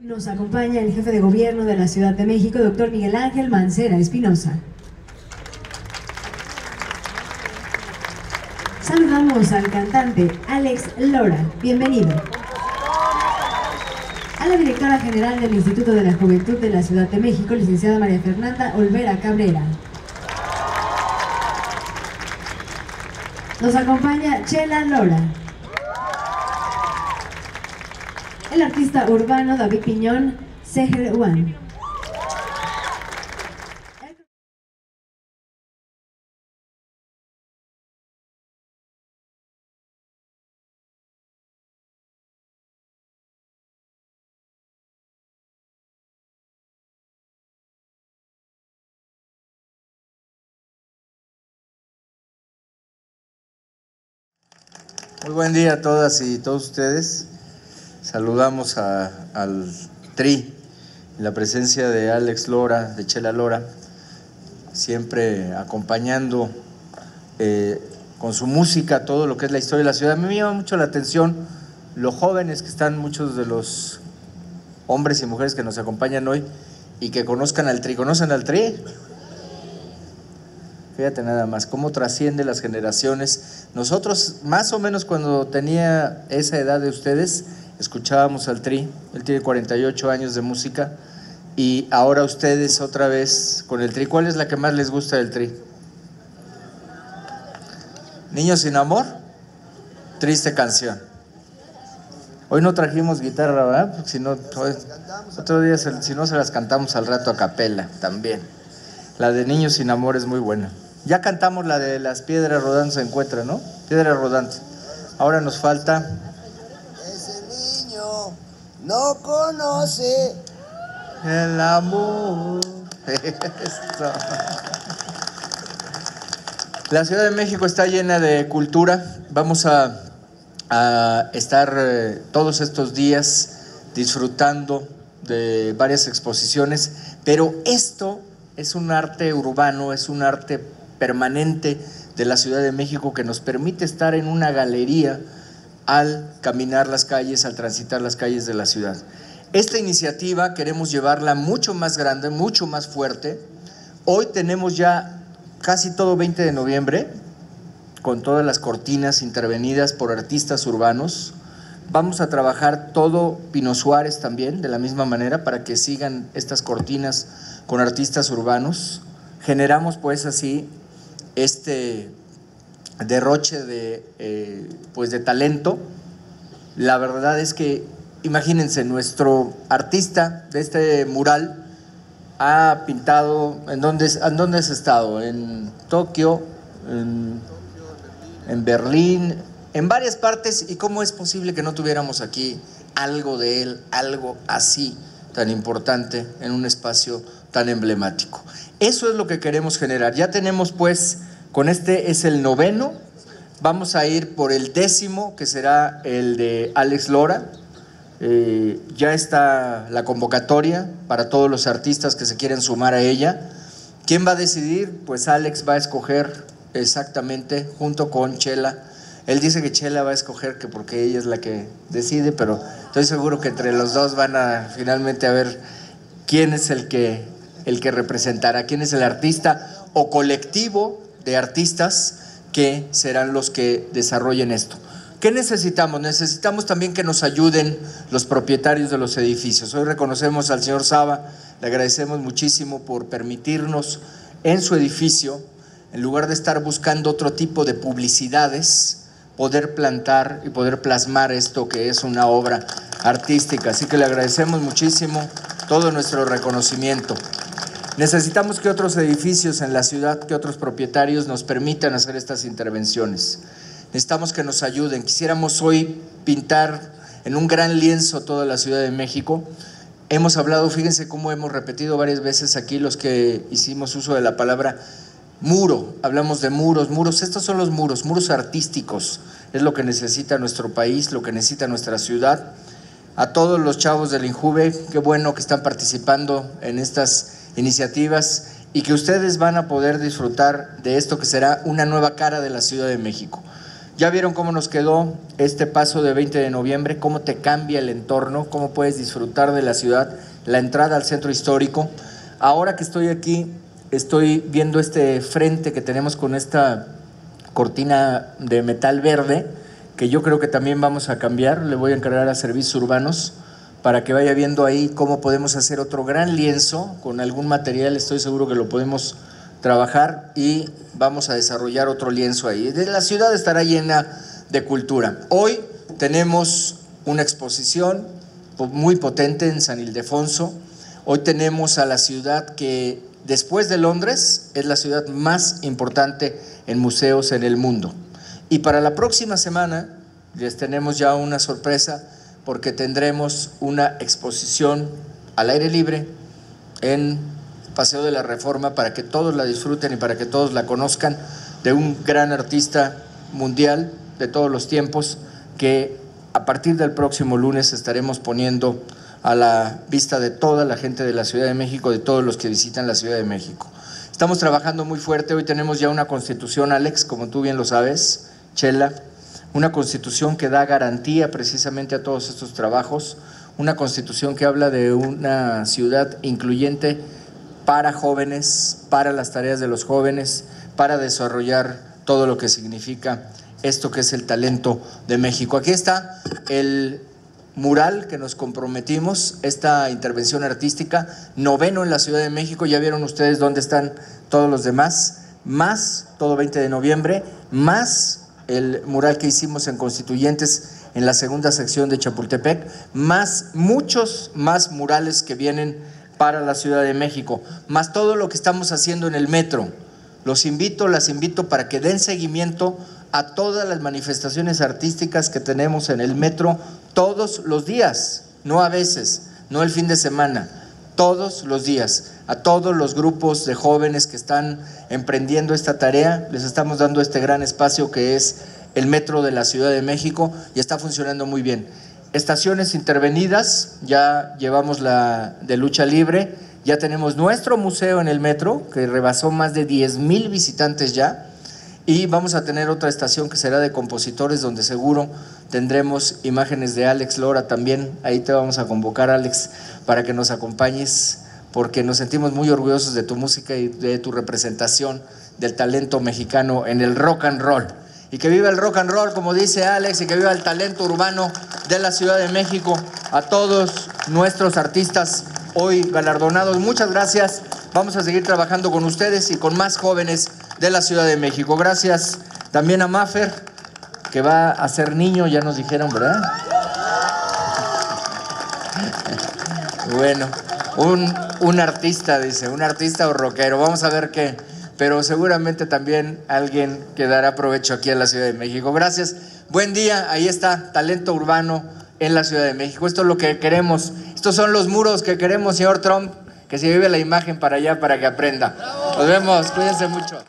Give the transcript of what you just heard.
Nos acompaña el jefe de gobierno de la Ciudad de México, doctor Miguel Ángel Mancera Espinosa. Saludamos al cantante Alex Lora. Bienvenido. A la directora general del Instituto de la Juventud de la Ciudad de México, licenciada María Fernanda Olvera Cabrera. Nos acompaña Chela Lora. El artista urbano David Piñón, Seher. Muy buen día a todas y todos ustedes. Saludamos al Tri, la presencia de Alex Lora, de Chela Lora, siempre acompañando eh, con su música todo lo que es la historia de la ciudad. A mí me llama mucho la atención los jóvenes que están, muchos de los hombres y mujeres que nos acompañan hoy y que conozcan al Tri. ¿Conocen al Tri? Fíjate nada más, cómo trasciende las generaciones. Nosotros, más o menos cuando tenía esa edad de ustedes, escuchábamos al Tri, él tiene 48 años de música, y ahora ustedes otra vez con el Tri. ¿Cuál es la que más les gusta del Tri? Niños sin amor, triste canción. Hoy no trajimos guitarra, ¿verdad? Si no, otro día, si no se las cantamos al rato a capela también. La de Niños sin amor es muy buena. Ya cantamos la de las piedras rodantes se encuentran, ¿no? Piedras rodantes. Ahora nos falta no conoce el amor. La Ciudad de México está llena de cultura. Vamos a, estar eh, todos estos días disfrutando de varias exposiciones, pero esto es un arte urbano, es un arte permanente de la Ciudad de México que nos permite estar en una galería al caminar las calles, al transitar las calles de la ciudad. Esta iniciativa queremos llevarla mucho más grande, mucho más fuerte. Hoy tenemos ya casi todo 20 de noviembre, con todas las cortinas intervenidas por artistas urbanos. Vamos a trabajar todo Pino Suárez también, de la misma manera, para que sigan estas cortinas con artistas urbanos. Generamos pues así este derroche de, eh, pues de talento. La verdad es que, imagínense, nuestro artista de este mural ha pintado, ¿en dónde, en has estado? En Tokio, en, en Berlín, en varias partes, y cómo es posible que no tuviéramos aquí algo de él, algo así tan importante en un espacio tan emblemático. Eso es lo que queremos generar. Ya tenemos pues con este es el noveno. Vamos a ir por el décimo, que será el de Alex Lora. Eh, ya está la convocatoria para todos los artistas que se quieren sumar a ella. ¿Quién va a decidir? Pues Alex va a escoger exactamente junto con Chela. Él dice que Chela va a escoger que porque ella es la que decide, pero estoy seguro que entre los dos van a finalmente a ver quién es el que, el que representará, quién es el artista o colectivo de artistas que serán los que desarrollen esto. ¿Qué necesitamos? Necesitamos también que nos ayuden los propietarios de los edificios. Hoy reconocemos al señor Saba, le agradecemos muchísimo por permitirnos en su edificio, en lugar de estar buscando otro tipo de publicidades, poder plantar y poder plasmar esto que es una obra artística. Así que le agradecemos muchísimo todo nuestro reconocimiento. Necesitamos que otros edificios en la ciudad, que otros propietarios nos permitan hacer estas intervenciones. Necesitamos que nos ayuden. Quisiéramos hoy pintar en un gran lienzo toda la Ciudad de México. Hemos hablado, fíjense cómo hemos repetido varias veces aquí los que hicimos uso de la palabra muro. Hablamos de muros, muros. Estos son los muros, muros artísticos. Es lo que necesita nuestro país, lo que necesita nuestra ciudad. A todos los chavos del Injuve, qué bueno que están participando en estas iniciativas y que ustedes van a poder disfrutar de esto que será una nueva cara de la Ciudad de México. Ya vieron cómo nos quedó este paso de 20 de noviembre, cómo te cambia el entorno, cómo puedes disfrutar de la ciudad, la entrada al centro histórico. Ahora que estoy aquí, estoy viendo este frente que tenemos con esta cortina de metal verde, que yo creo que también vamos a cambiar. Le voy a encargar a servicios urbanos para que vaya viendo ahí cómo podemos hacer otro gran lienzo con algún material. Estoy seguro que lo podemos trabajar y vamos a desarrollar otro lienzo ahí. La ciudad estará llena de cultura. Hoy tenemos una exposición muy potente en San Ildefonso. Hoy tenemos a la ciudad que después de Londres es la ciudad más importante en museos en el mundo. Y para la próxima semana les tenemos ya una sorpresa porque tendremos una exposición al aire libre en Paseo de la Reforma para que todos la disfruten y para que todos la conozcan, de un gran artista mundial de todos los tiempos que a partir del próximo lunes estaremos poniendo a la vista de toda la gente de la Ciudad de México, de todos los que visitan la Ciudad de México. Estamos trabajando muy fuerte, hoy tenemos ya una constitución, Alex, como tú bien lo sabes, Chela, una constitución que da garantía precisamente a todos estos trabajos, una constitución que habla de una ciudad incluyente para jóvenes, para las tareas de los jóvenes, para desarrollar todo lo que significa esto que es el talento de México. Aquí está el mural que nos comprometimos, esta intervención artística, noveno en la Ciudad de México, ya vieron ustedes dónde están todos los demás, más todo 20 de noviembre, más el mural que hicimos en Constituyentes en la segunda sección de Chapultepec, más muchos más murales que vienen para la Ciudad de México, más todo lo que estamos haciendo en el metro. Los invito, las invito para que den seguimiento a todas las manifestaciones artísticas que tenemos en el metro todos los días, no a veces, no el fin de semana, todos los días. A todos los grupos de jóvenes que están emprendiendo esta tarea, les estamos dando este gran espacio que es el metro de la Ciudad de México y está funcionando muy bien. Estaciones intervenidas, ya llevamos la de lucha libre, ya tenemos nuestro museo en el metro, que rebasó más de 10 mil visitantes ya, y vamos a tener otra estación que será de compositores, donde seguro tendremos imágenes de Alex Lora también. Ahí te vamos a convocar, Alex, para que nos acompañes, porque nos sentimos muy orgullosos de tu música y de tu representación del talento mexicano en el rock and roll y que viva el rock and roll, como dice Alex, y que viva el talento urbano de la Ciudad de México. A todos nuestros artistas hoy galardonados, muchas gracias. Vamos a seguir trabajando con ustedes y con más jóvenes de la Ciudad de México. Gracias también a Maffer, que va a ser niño, ya nos dijeron, ¿verdad? Bueno, un, un artista, dice, un artista o rockero. Vamos a ver qué pero seguramente también alguien que dará provecho aquí en la Ciudad de México. Gracias. Buen día. Ahí está, talento urbano en la Ciudad de México. Esto es lo que queremos. Estos son los muros que queremos, señor Trump, que se vive la imagen para allá para que aprenda. Nos vemos. Cuídense mucho.